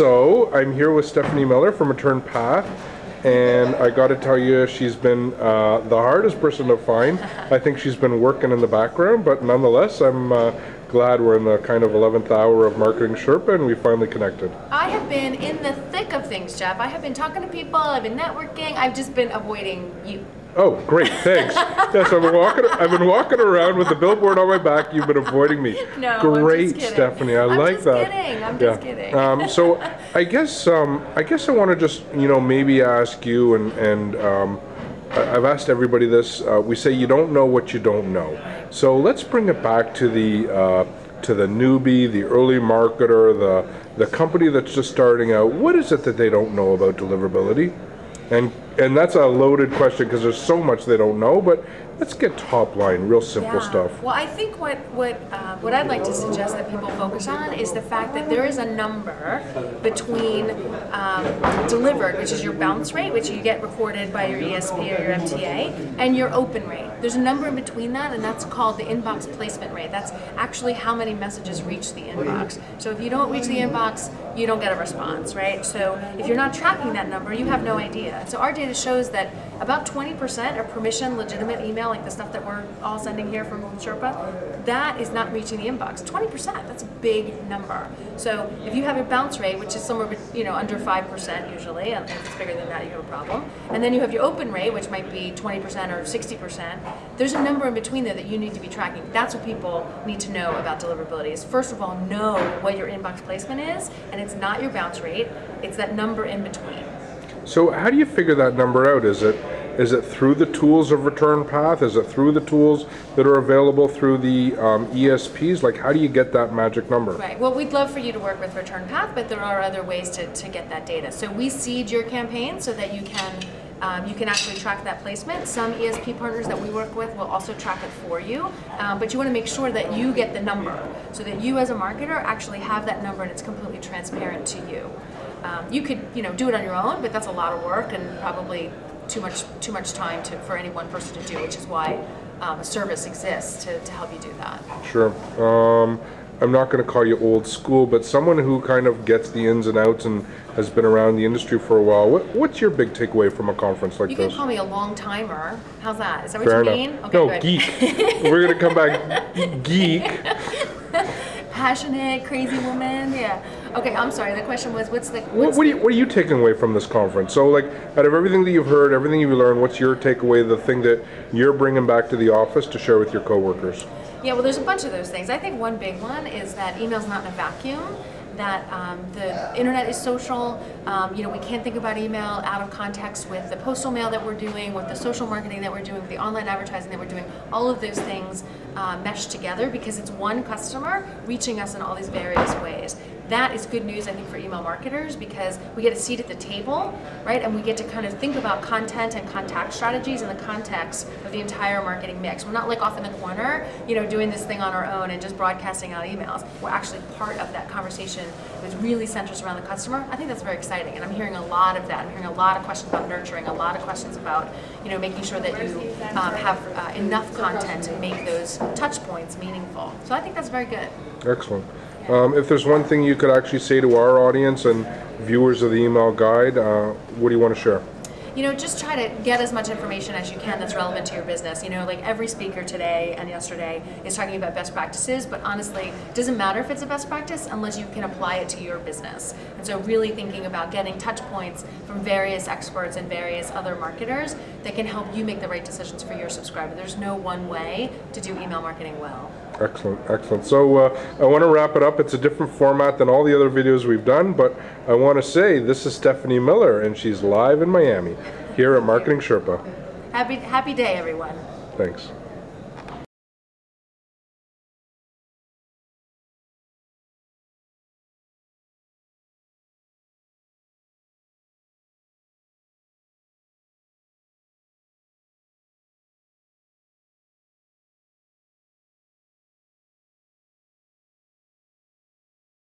So I'm here with Stephanie Miller from Return Path, and I got to tell you, she's been uh, the hardest person to find. I think she's been working in the background, but nonetheless, I'm uh, glad we're in the kind of 11th hour of Marketing Sherpa, and we finally connected. I have been in the thick of things, Jeff. I have been talking to people. I've been networking. I've just been avoiding you. Oh, great! Thanks. yes, I've been walking. I've been walking around with the billboard on my back. You've been avoiding me. No, I'm just great, kidding. Stephanie. I I'm like just that. kidding. I'm just kidding. Um, so, I guess um, I guess I want to just you know maybe ask you and and um, I- I've asked everybody this. Uh, we say you don't know what you don't know. So let's bring it back to the uh, to the newbie, the early marketer, the the company that's just starting out. What is it that they don't know about deliverability? And and that's a loaded question because there's so much they don't know. But let's get top line, real simple Yeah. stuff. Well, I think what what uh, what I'd like to suggest that people focus on is the fact that there is a number between um, delivered, which is your bounce rate, which you get recorded by your ESP or your MTA, and your open rate. There's a number in between that, and that's called the inbox placement rate. That's actually how many messages reach the inbox. So if you don't reach the inbox, you don't get a response, right? So if you're not tracking that number, you have no idea. So our data shows that about 20% of permission legitimate email, like the stuff that we're all sending here from Sherpa, that is not reaching the inbox. 20%, that's a big number. So if you have a bounce rate, which is somewhere, you know, under 5% usually, and if it's bigger than that, you have a problem. And then you have your open rate, which might be 20% or 60%. There's a number in between there that you need to be tracking. That's what people need to know about deliverability is first of all, know what your inbox placement is, and it's not your bounce rate, it's that number in between. So how do you figure that number out? Is it is it through the tools of Return Path? Is it through the tools that are available through the um, ESPs? Like how do you get that magic number? Right. Well, we'd love for you to work with Return Path, but there are other ways to, to get that data. So we seed your campaign so that you can um, you can actually track that placement. Some ESP partners that we work with will also track it for you, um, but you want to make sure that you get the number so that you as a marketer actually have that number and it's completely transparent to you. Um, you could you know do it on your own, but that's a lot of work and probably too much too much time to, for any one person to do, which is why um, a service exists to, to help you do that. Sure. Um, I'm not going to call you old school, but someone who kind of gets the ins and outs and has been around the industry for a while. What, what's your big takeaway from a conference like You this? can call me a long timer. How's that? Is that what Fair you enough. mean? Okay, no, good. geek. We're going to come back geek. Passionate, crazy woman. Yeah. Okay, I'm sorry. The question was, what's the? What, what, are you, what are you taking away from this conference? So, like, out of everything that you've heard, everything you've learned, what's your takeaway? The thing that you're bringing back to the office to share with your coworkers? Yeah, well, there's a bunch of those things. I think one big one is that email's not in a vacuum. That um, the internet is social. Um, you know, we can't think about email out of context with the postal mail that we're doing, with the social marketing that we're doing, with the online advertising that we're doing. All of those things uh, mesh together because it's one customer reaching us in all these various ways. That is good news, I think, for email marketers because we get a seat at the table, right? And we get to kind of think about content and contact strategies in the context of the entire marketing mix. We're not like off in the corner, you know, doing this thing on our own and just broadcasting out emails. We're actually part of that conversation which really centers around the customer. I think that's very exciting, and I'm hearing a lot of that. I'm hearing a lot of questions about nurturing, a lot of questions about, you know, making sure that you um, have uh, enough content to make those touch points meaningful. So I think that's very good. Excellent. Um, if there's one thing you could actually say to our audience and viewers of the email guide, uh, what do you want to share? you know, just try to get as much information as you can that's relevant to your business. You know, like every speaker today and yesterday is talking about best practices, but honestly, it doesn't matter if it's a best practice unless you can apply it to your business. And so, really thinking about getting touch points from various experts and various other marketers that can help you make the right decisions for your subscriber. There's no one way to do email marketing well. Excellent, excellent. So uh, I want to wrap it up. It's a different format than all the other videos we've done, but I want to say this is Stephanie Miller, and she's live in Miami here at Marketing Sherpa. Happy happy day, everyone. Thanks.